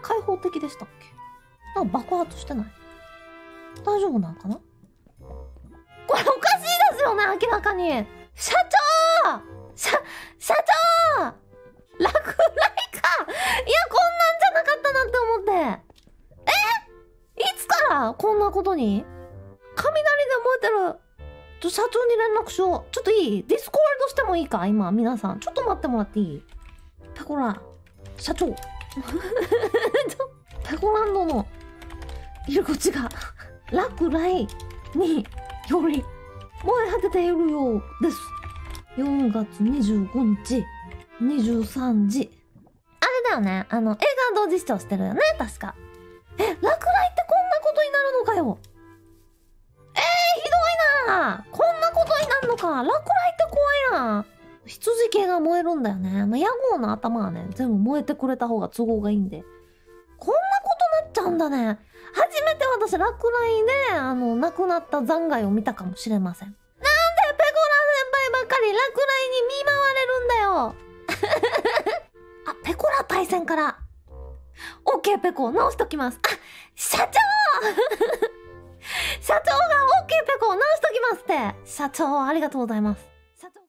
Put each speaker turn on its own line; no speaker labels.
開放的でしたっけ？なんか爆発してない？大丈夫なんかな？これおかしいですよね明らかに。社長！社、社長！落雷か！いや、こんなんじゃなかったなって思って。え？いつから？こんなことに？雷で燃えてる。ちょ、社長に連絡しよう。ちょっといい？ディスコードしてもいいか？今、皆さん。ちょっと待ってもらっていい？ペコラ、社長。いるこっちが落雷により燃え果てているようです。4月25日、23時。あれだよね。あの、映画同時視聴してるよね、確か。え、落雷ってこんなことになるのかよ。えー、ひどいなこんなことになるのか。落雷って怖いな羊系が燃えるんだよね。まあ、屋号の頭はね、全部燃えてくれた方が都合がいいんで。こんなことなっちゃうんだね。初て私落雷で、あの、亡くなった残骸を見たかもしれません。なんでペコラ先輩ばかり落雷に見舞われるんだよ あ、ペコラ対戦から。オッケーペコ、直しときます。あ、社長 社長がオッケーペコ、直しときますって。社長、ありがとうございます。社長が。